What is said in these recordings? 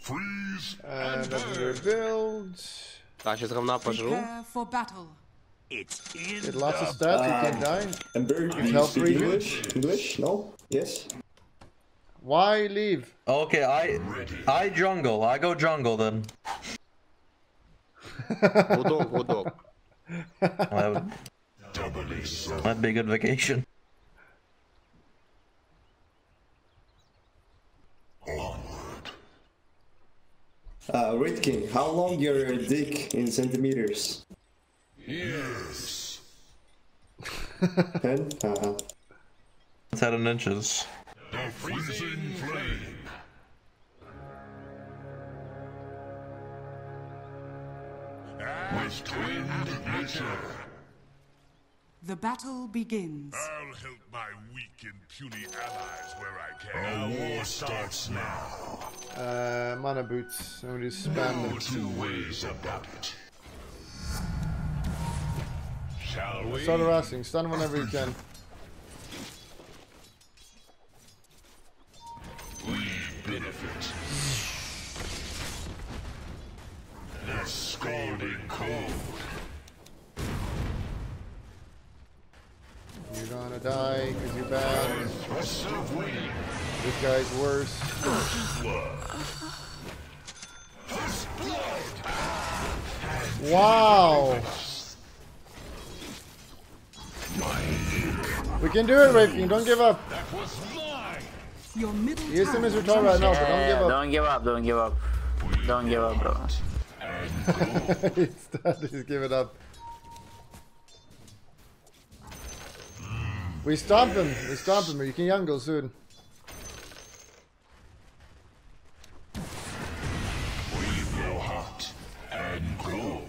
Freeze And let me rebuild. Так, сейчас говна пожру. Prepare for battle. It's in Get lots of stats, you can die. Ember, do you help speak reading? English? English? No? Yes? Why leave? Okay, I I jungle. I go jungle then. Гудок, гудок. Well, that would, doubly so. that'd be a good vacation. Onward. Uh, Wraith King, how long your dick in centimeters? Yes. 10? Uh, It's at in inches. The freezing flame. With twinned nature. The battle begins. I'll help my weak and puny allies where I can. Our war starts now. Uh, mana boots. I'm gonna spam No them. two ways about it. Shall we? Start harassing. Stun whenever you can. We benefit. The scalding cold. You're gonna die because you're bad. Thrust of wind. This guy's worse. Wow! We can do it, Wraith King. Don't give up. That was mine. Your middle Use him as is retard right now, but don't give up. don't give up, don't give up. Don't give up, bro. He's. He's given up. We stomp him. We stomp him. You can jungle soon. We blow hot and cold.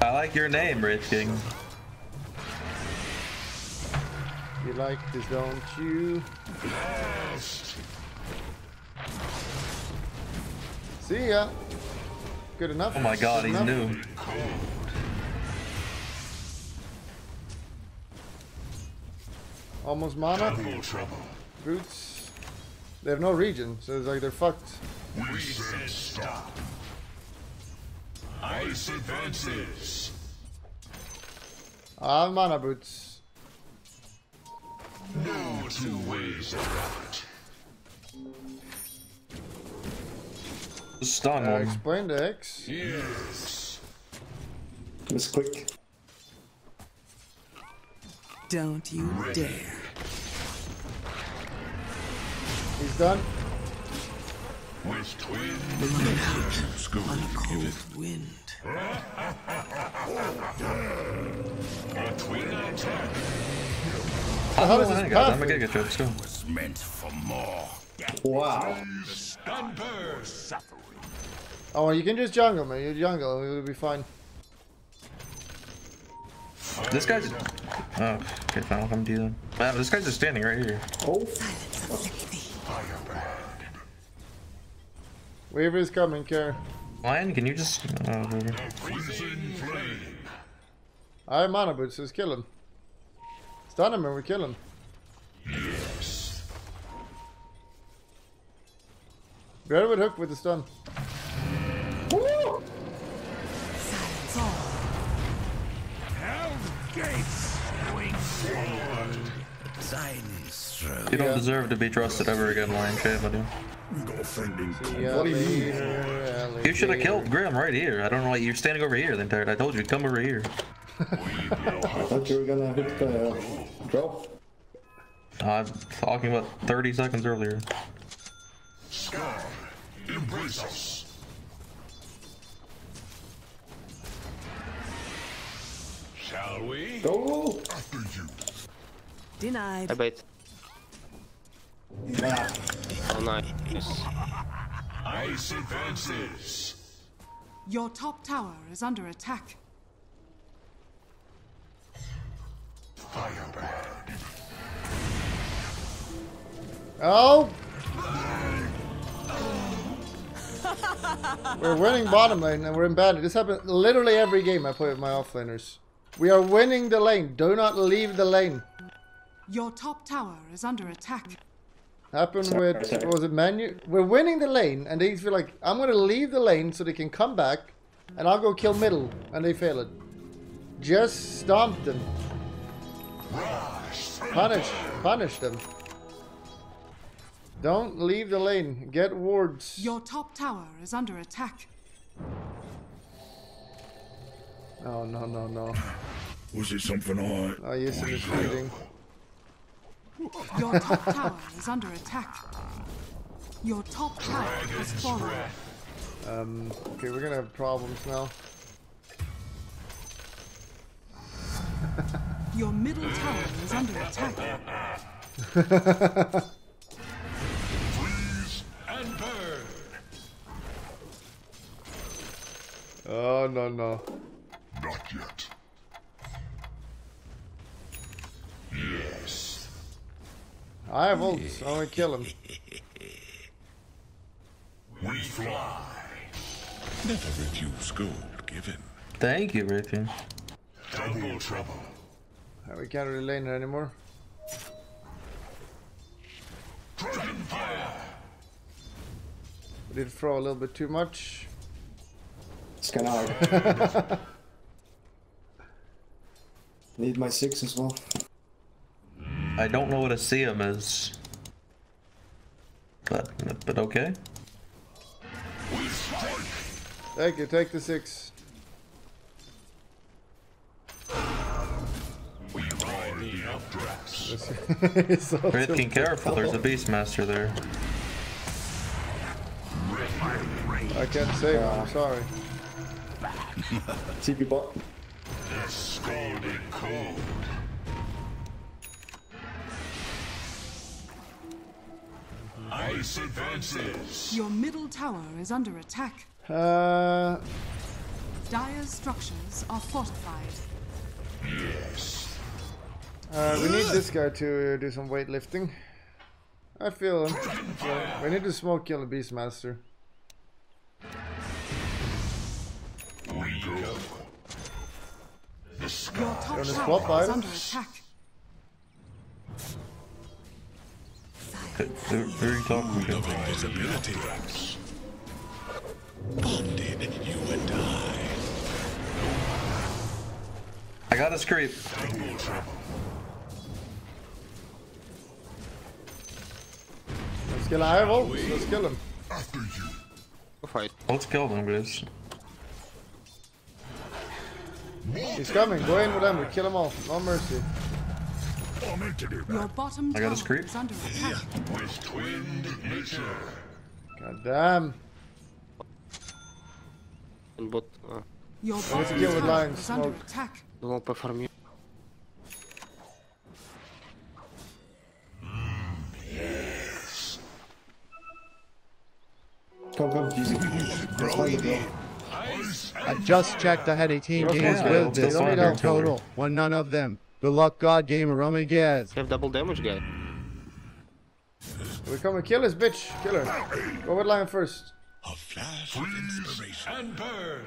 I like your name, Wraith King. You like this, don't you? Blast. See ya. Good enough. Oh my god, Good he's enough. new. Almost mana. Double trouble. Boots. They have no region, so it's like they're fucked. We said stop. Ice advances. Ah, mana boots. No two ways about it. Stun Uh, one. explain the X. Yes. quick Don't you dare. He's done. With twin Cold wind. a twin attack how does Oh, this I got path I'm a work? Giga Chip still. was meant for more. Wow. Stun burr suffering. Oh, you can just jungle, man. You jungle, it'll be fine. This guy's. Oh, okay, fine. I'll come to you then. Man, this guy's just standing right here. Oh, Weaver is coming, care. Lion, can you just? Uh, oh, whatever. Freezing flame. I have mana boots, let's kill him. Stun him and we kill him. Yes. Better with hook with the stun. Silence all. Hell's gates swing forward. You don't deserve to be trusted ever again, Lion Shave, I do. What do you mean? later, You should have killed Grim right here. I don't know why you're standing over here the entire time. I told you, come over here. I thought you were gonna hit the uh, drop. Uh, I'm talking about 30 seconds earlier. Scar. Embrace us. Shall we? Go! After you. Denied. I bait. Oh, nice. Ice advances. Your top tower is under attack. Firebrand. Oh! We're winning bottom lane and we're in bad. This happens literally every game I play with my offlaners. We are winning the lane. Do not leave the lane. Your top tower is under attack. Happened Sorry, with sorry. what was it Manu? We're winning the lane and they feel like I'm gonna leave the lane so they can come back and I'll go kill middle and they fail it. Just stomp them. Punish punish them. Don't leave the lane. Get wards. Your top tower is under attack. Oh no no no. Was it something I... I used to misleading. Your top tower is under attack. Your top tower has fallen. Um okay we're gonna have problems now. Your middle tower is under attack. Freeze and burn! Oh no no. Not yet. I have ults. I wanna kill him. We fly. Never refuse gold given. Thank you, Ricky. Double trouble. Uh, We can't really lane her anymore. Dragon fire. We did throw a little bit too much. It's kind of hard. Need my six as well. I don't know what a Siam is. But, but okay. Thank you, take the six. We ride the updrafts. It's so Wraith King, careful, there's a Beastmaster there. I can't save him, I'm sorry. TP bot. Scalding cold. Ice advances. Your middle tower is under attack. Uh, Dire's structures are fortified. Yes. uh, we need this guy to uh, do some weightlifting. I feel him. So we need to smoke kill the Beastmaster. We go. The Your top tower is under attack. Who, who are you talking to? Invisibility. Bonded, you and I. I got a creep. Let's kill him. I have ults. Let's kill him. After you. Go fight. Let's kill them, guys. He's coming. Go in with them. We kill them all. No mercy. Tormented him. Your bottom I got tower his creep. is under attack. With twinned nature. God damn. And bot. А, Your Let's bottom kill the tower lion. is under Smoke. attack. думал пофармил. Come, come, easy. That's fine, bro. I just checked. I had 18 You're games fine. with this Don't need in help. total. Won none of them. Good luck, God Gamer Romiguez. You have double damage, guy. We come and kill this bitch. Kill her. Go with lion first. A flash of inspiration. And burn.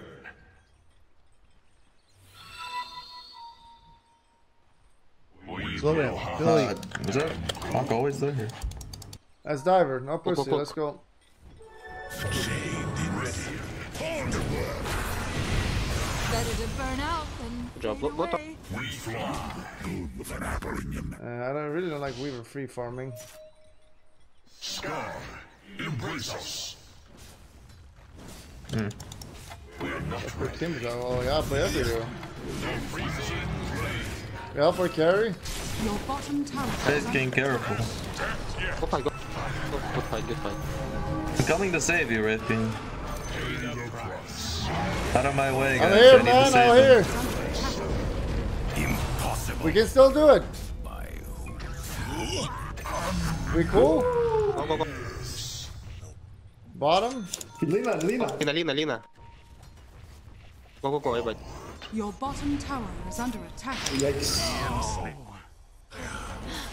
Slow will down. hunt. Billy, Uh, is that Hawk always there? That's diver. No pussy. go. Let's go. Chained and ready. On the work. Better to burn out than Good job. fade What- what the- away. We fly. Good with an apple in your. Uh, I don't really don't like Weaver free farming. Scar. Embrace us. We are not For ready. Tim's oh yeah, play every hero. The. Yeah, for carry. Your bottom tower Hey, is under King, careful. Go fight, go. Go, good fight, good fight. I'm coming to save you, Wraith King. Pay. Out of my way, guys. I'm guys. here, I need to man. save I'm him. here. We can still do it. We cool? Bottom? Lina, Lina. Lina, Lina, Lina. Go, go, go, everybody. Your bottom tower is under attack. Yikes. Oh.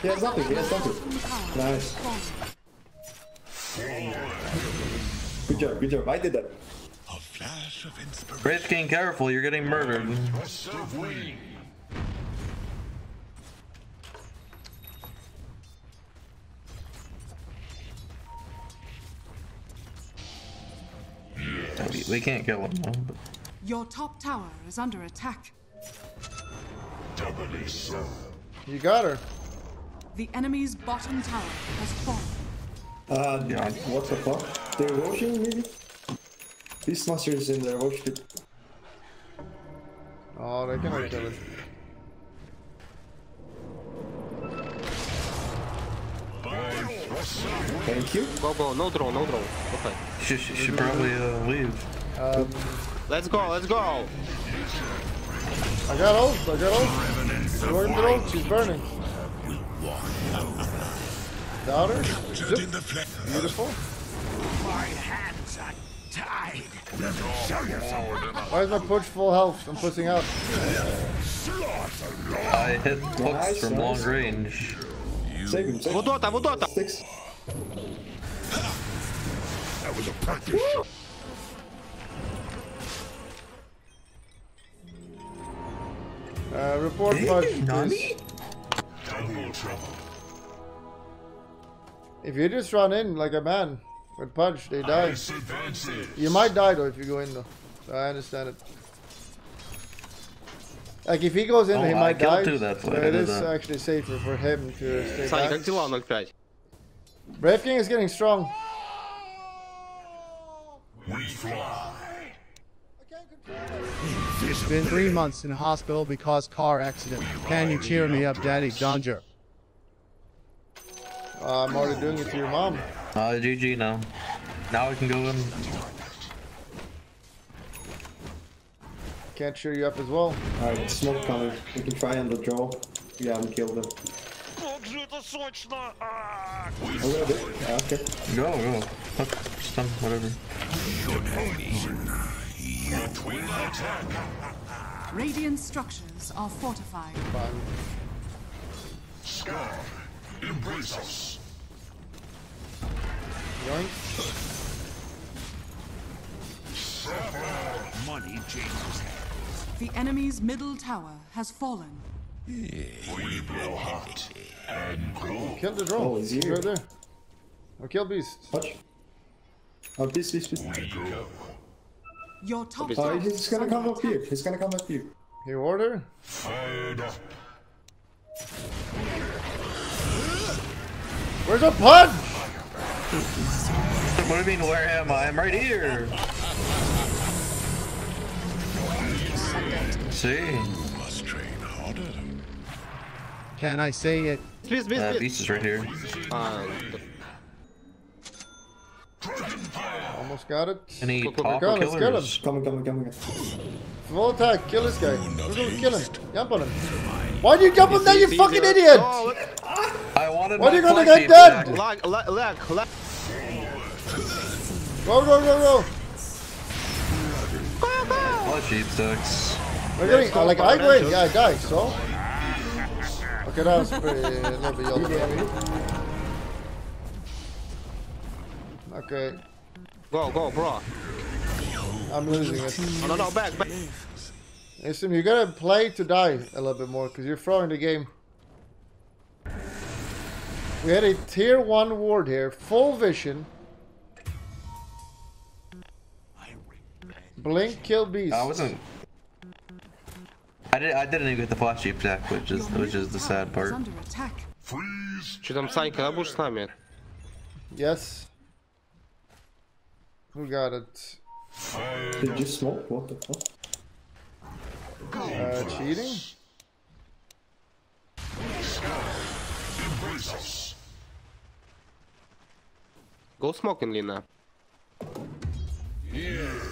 He has nothing, he has nothing. Nice. Good job, good job. I did that. A flash of inspiration. Wraith King, careful, you're getting murdered. We, we can't kill him. though, but- Your top tower is under attack. Doubly so. You got her. The enemy's bottom tower has fallen. Uh, Yeah. what the fuck? They're washing maybe? is in there washed it. Oh, they cannot kill it. Thank you. Go, go, no drone, no drone. Okay. She, she should probably uh, leave. Um, Let's go, let's go. I got ult. I got ult. You're in the ult. She's burning. Got her. Zip. In the flesh. Beautiful. My hands are tied. Why is my push full health? I'm pushing out. I hit hooks Nice, from long range. Save him, save him. Водота, водота. Sticks. That was a practice. Uh, report fudge, Nani? please. Double trouble. If you just run in like a man with Pudge, they die. Ice advances. You might die though if you go in though. So I understand it. Like if he goes in, Oh, he I might killed die. two that so fight, I it did is that. actually safer for him to stay Саня, back. как дела 05? Brave King is getting strong. We fly. It's been three months in hospital because car accident. Can you cheer me up, Daddy Danger? Uh, I'm already doing it to your mom. Uh, GG now. Now we can go in. Can't cheer you up as well. Alright, smoke coming. We can try and the draw. Yeah, I'm killed him. I'm gonna do it. Yeah, okay. Go, go. Hook, stun, whatever. Between attack. Radiant structures are fortified. Fine. Sky. Embrace us. Yoink. Money changes. The enemy's middle tower has fallen. We blow hot and cold. Kill the drone. Oh, he's here. Right there. Or kill beast. Watch. Oh, this, this, this. We go. Your top Oh, he's is gonna under come up attack. here. He's gonna come up here. He order. Fired up. Where's the punch? What do you mean, where am I? I'm right here. See? Must train harder. Can I say it? Beast, beast, Uh, beast. beast is right here. А, Almost got it. Any Go, go, go, top go, let's kill killers? Coming, coming, coming. Full attack. Kill this guy. We're gonna kill him. Jump on him. Why'd you jump on that, you fucking easy. idiot? Oh, look. I wanted Why my you gonna get dead? back. Lag, lag, lag, lag. Go, go, go, go. Blood sheep sucks. We're getting, uh, like, I win. Yeah, I died, so. Okay, that was pretty, a little bit yellow. Okay, Go, go, bro. I'm losing it. Oh, no, no, back, back. Listen, you gotta play to die a little bit more because you're throwing the game. We had a tier 1 ward here, full vision. Blink, kill beast. I wasn't. I did. I didn't even get the flash sheep attack, which is Your which is middle the tower sad is part. under attack. Freeze. Че там, Санька, когда будешь с нами? Yes. Who got it? Did you smoke? What the fuck? Uh, cheating? Embrace us. Go smoking, Lina. Yes.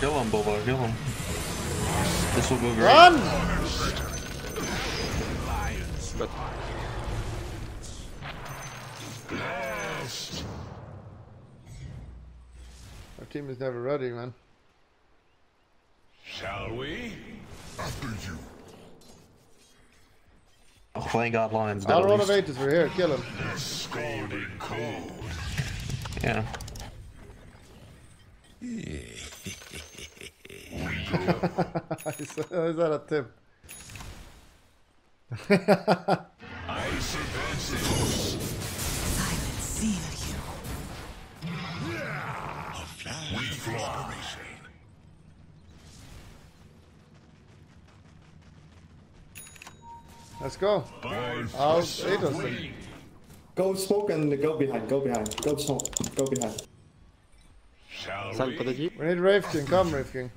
Kill him, Boba. Kill him. This will go great. Run! But Our team is never ready, man. Shall we? After you. Oh, playing God Lions. All better run least. of eight is we're here, kill him. Yes. Scalding cold. Yeah. is, that a tip? You. We fly. Let's go. I'll us. Go smoke and go behind. Go behind. Go smoke. Go behind. Shall we? we need Wraith King. Come, Wraith King.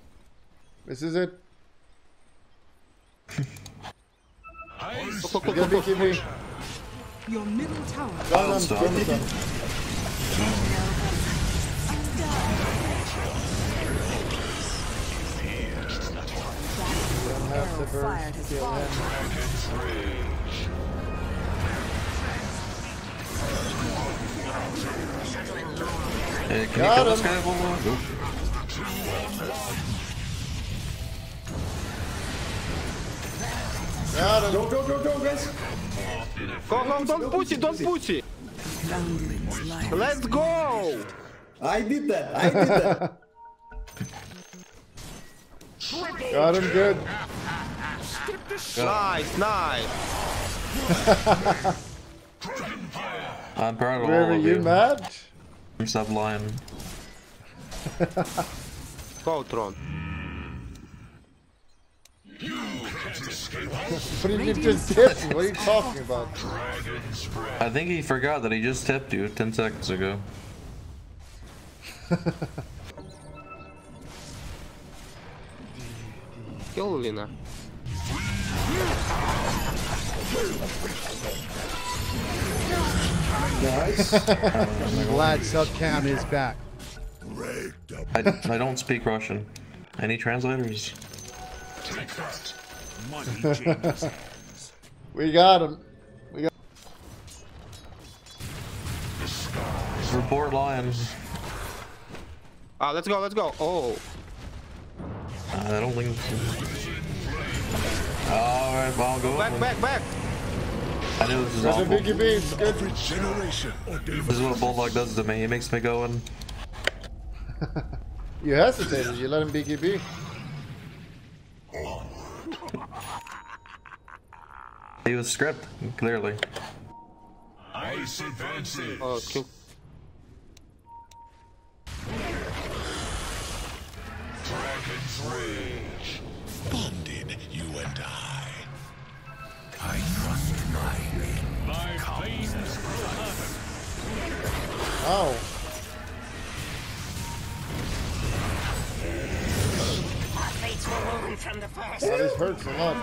This is it. Ice Get BKB. Your middle tower Done, done, stop. done, done. Have to burst. Kill him. Hey, can Got you kill this him. guy? Whoa, whoa, whoa. Got him. Go, go, go, go, guys! Go, go, don't push it, don't push it. Foundlings lie. Let's go. I did that, I did that! Got him good. Nice, nice. I'm proud of Where all are of you you. mad? Stop lying. Go, Tron. What did you just tip? What are you talking about? I think he forgot that he just tipped you 10 seconds ago. Kill Lina. Nice. I'm glad subcam is back. I, I don't speak Russian. Any translators? Take that. Money changes. We got him. We got him. Report lions. Ah, let's go, let's go. Oh, I don't think. Alright, well, I'll go. back, back, back. I knew this is There's a awful. biggie beans. Good. Regeneration. This is what Bulldog does to me. He makes me go in. You hesitated. You let him BKB. He was script, clearly. Ice advances. Oh, kill. Dragon's rage. Bonded, you and I. I trust my My flames Ow. That just hurts a lot.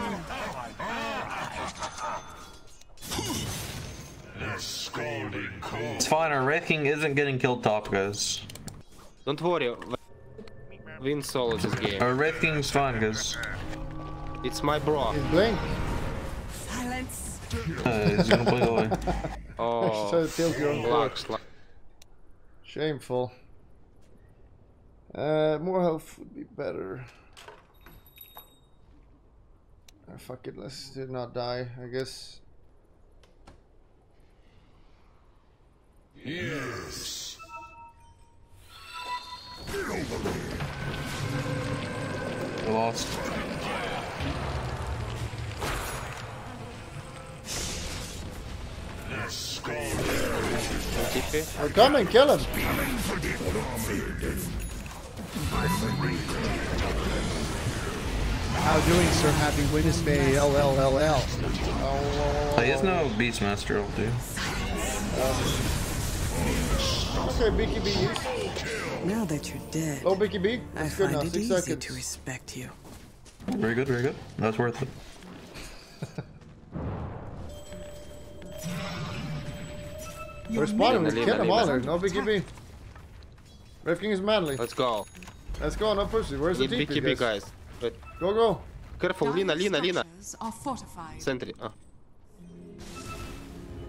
It's fine, our Wraith King isn't getting killed top, guys. Don't worry. Win solo this game. Our Wraith King's fine, guys. It's my bro. He's blink. Silence. Uh, he's gonna play away. Oh, to tilt your own luck, luck. Shameful. Uh, more health would be better. Ah, fuck it, let's do not die, I guess. Yes. We lost. Scalding. TP. We're coming, kill him! How doing, sir? Happy Wednesday, LLLL. Uh, he has no Beastmaster ult, dude. Okay, BKB. Now that you're dead, Low BKB. I That's good find now, it six easy seconds. to respect you. Very good, very good. That's worth it. We're spawning, we Lina, kill them Lina. all there, no BKB. Wraith King is manly. Let's go. Let's go, no push it. Where's the Need TP, BKB, guys? guys. Wait, Go, go. careful, Lina, Lina, Lina. structures Sentry. Ah.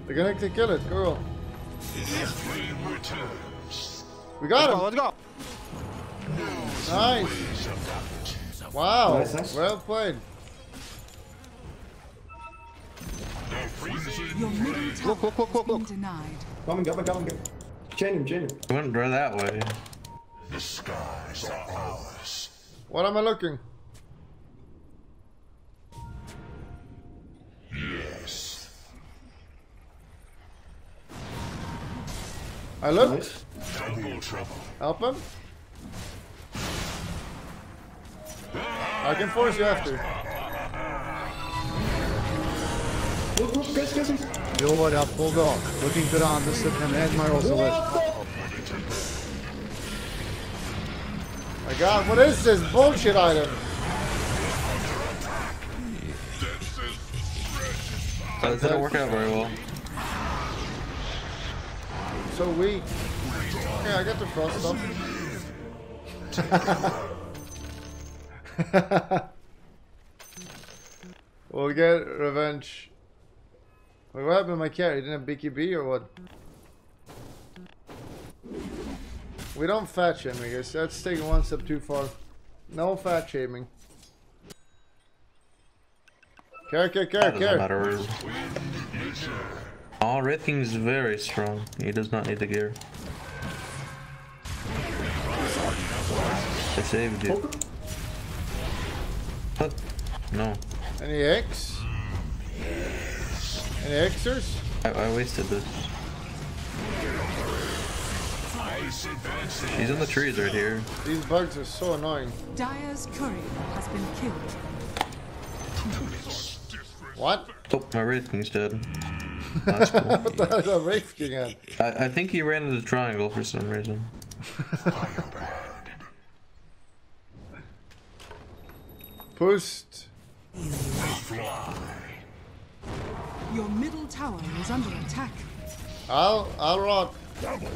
They're gonna to kill it, go. Flame returns. We got Let's go, him! let's go. Nice! Wow, Nice, nice. well played. The freezing Your middle tower Look, look, look, look, look. Coming, coming, coming, coming. Chain him, chain him. I wouldn't draw that way. The skies are ours. What am I looking? I look. Nice. Double trouble. Help him. I can force you after. Look, look, guys, guys, guys. Yo, what up, Bulldog? Looking good on the Supreme Admiral's list. My god, what is this bullshit item? That didn't work out very well. So weak. Yeah, I got the frost up. we'll get revenge. Wait, what happened to my cat? He didn't have BKB or what? We don't fat shame, I guess. That's taking one step too far. No fat shaming. Care, care, care, That care. Matter really. Oh, Wraith King's very strong. He does not need the gear. I saved you. What? No. Any X? Any Xers? I, I wasted this. He's in the trees right here. These bugs are so annoying. Dire's courier has been killed. What? Oh, my Wraith King's dead. That's cool. What the hell is that Wraith King at? I, I think he ran into the triangle for some reason. Boost. Your middle tower is under attack. I'll I'll rot. Your middle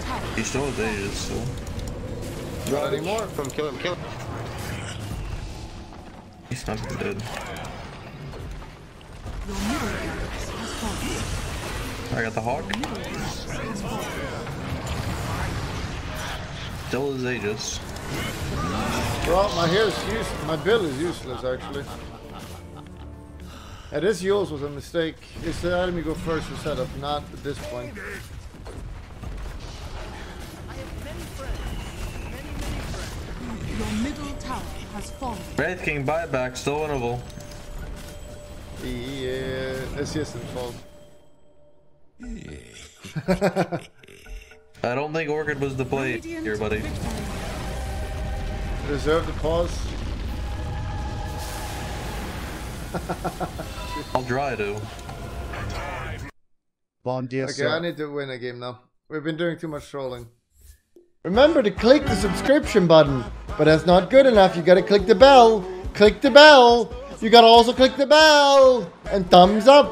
tower He still has Aegis, so. Not anymore. Kill him, kill him, kill him. He's not dead. Your middle barracks has fallen. I got the hawk. Still has Aegis. Well, my hair is use my bill is useless actually. Yeah, this yours was a mistake. It's the enemy go first for setup, not at this point. Your middle tower has fallen. Wraith King buyback, still winnable. Yeah, uh, it's just his fault. I don't think Orchid was the play Radiant here, buddy. victory. Deserve the pause. I'll try to. Bon dia, Okay, sir. I need to win a game now. We've been doing too much trolling. Remember to click the subscription button, but that's not good enough. You gotta click the bell. Click the bell. You gotta also click the bell and thumbs up.